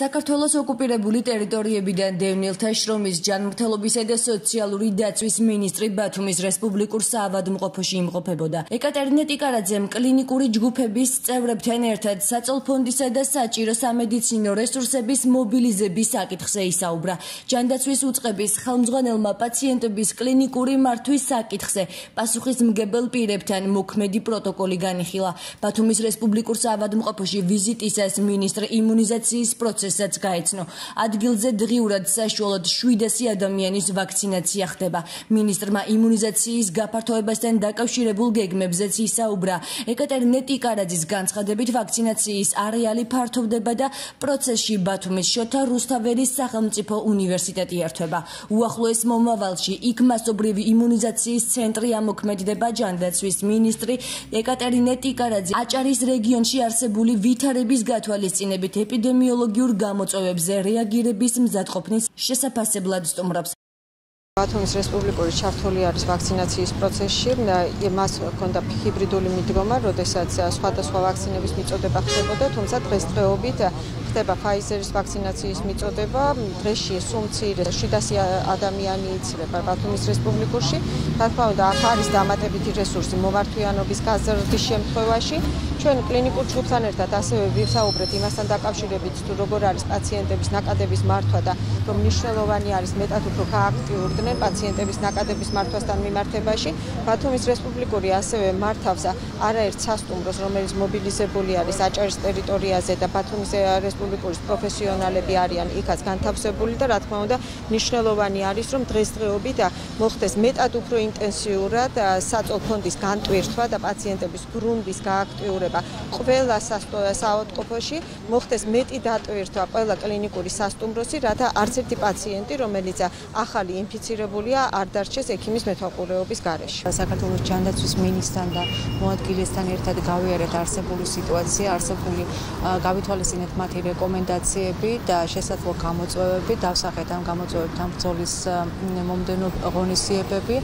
საქართველოს ოკუპირებული ტერიტორიებიდან დევნილთა შრომის ჯანმრთელობისა და სოციალური დაცვის მინისტრი ბათუმის რესპუბლიკურ საავადმყოფოში იმყოფებოდა. ეკატერინა ტიკარაძემ კლინიკური ჯგუფების წევრებთან ერთად საწოლფონდისა და საჭირო სამედიცინო რესურსების მობილიზების საკითხზე ისაუბრა. ჯანდაცვის უწყების ხელმძღვანელმა პაციენტების კლინიკური მართვის საკითხზე პასუხისმგებელ პირებთან მოქმედი პროტოკოლი განიხილა. ბათუმის რესპუბლიკურ საავადმყოფოში ვიზიტისას მინისტრი იმუნიზაციის პროცესს პროცესაც გაეცნო. ადგილზე დღიურად საშუალოდ 700 ადამიანის ვაქცინაცია ხდება. მინისტრმა იმუნიზაციის გაფართოებასთან დაკავშირებულ გეგმებზეც ისაუბრა. ეკატერინა ტიკარაძის განცხადებით ვაქცინაციის არეალი ფართოვდება და პროცესში ბათუმის შოთა რუსთაველის სახელმწიფო უნივერსიტეტი ერთვება. უახლოეს მომავალში იქ მასობრივი იმუნიზაციის ცენტრი ამოქმედდება ჯანდაცვის მინისტრი ეკატერინა ტიკარაძე აჭარის რეგიონში არსებული ვითარების გათვალისწინებით ეპიდემიოლოგიურ გამოწვევებზე რეაგირების მზადყოფნის შესაფასებლად სტუმრობს. ბათუმის რესპუბლიკური ჩართული არის ვაქცინაციის პროცესში. მას ჰქონდა ჰიბრიდული მიდგომა, როდესაც სხვადასხვა ვაქცინების მიწოდება ხდებოდა, თუმცა დღესდღეობით ხდება Pfizer-ის ვაქცინაციის მიწოდება. დღეში სუმცირ 700 ადამიანი იცლება ბათუმის რესპუბლიკაში. თქმა უნდა, აქ არის დამატებითი რესურსი მომართვიანობის გაზრდის შემთხვევაში. ჩვენ კლინიკურ ჯგუფთან ერთად ასევე ვისაუბრეთ იმასთან დაკავშირებით, თუ როგორ არის პაციენტების ნაკადების მართვა და რომ მნიშვნელოვანი არის მეტად უფრო გააქტიურდნენ პაციენტების ნაკადების მართვასთან მიმართებაში. ბათუმის რესპუბლიკური ასევე მართავს არაერთ სასტუმროს, რომელიც მობილიზებული არის აჭარის ტერიტორიაზე და ბათუმის რესპუბლიკის პროფესიონალები არიან იქაც განთავსებული და რა თქმა უნდა მნიშვნელოვანი არის რომ დღესდღეობით მოხდეს მეტად უფრო ინტენსიურად საწოლ ფონდის განტვირთვა და პაციენტების გრუნდის გააქტიურება ყველა საავადმყოფოში მოხდეს მეტი დატვირთვა ყველა კლინიკური სასტუმროსი რათა არც ერთი პაციენტი რომელიც ახალი ინფიცირებულია არ დარჩეს ექიმის მეთვალყურეობის გარეშე. საქართველოს ჯანდაცვის მინისტრთან და მოადგილესთან ერთად გავიარეთ არსებული სიტუაცია არსებული გავითვალისწინეთ მათი რეკომენდაციები და შესაძლო გამოწვევები დავსახეთ ამ გამოწვევებთან ბრძოლის მომდენო ღონისძიებები.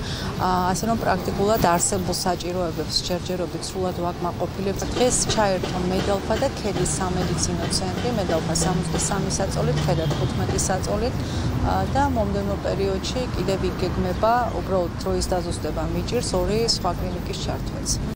ასე რომ პრაქტიკულად არსებულ საჭიროებებს ჯერჯერობით სრულად ვაკმაყოფილებ. დღეს ჩაერთო მედალფა და ქედის სამედიცინო ცენტრი მედალფა 63 საწოლით ქედა 15 საწოლით. და მომდენო პერიოდში კიდევ იგეგმება უბრალოდ დროის დაზუსტება მიჭირს ორი სხვა კლინიკის ჩართვაც